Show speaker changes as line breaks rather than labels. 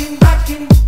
rocking, rocking.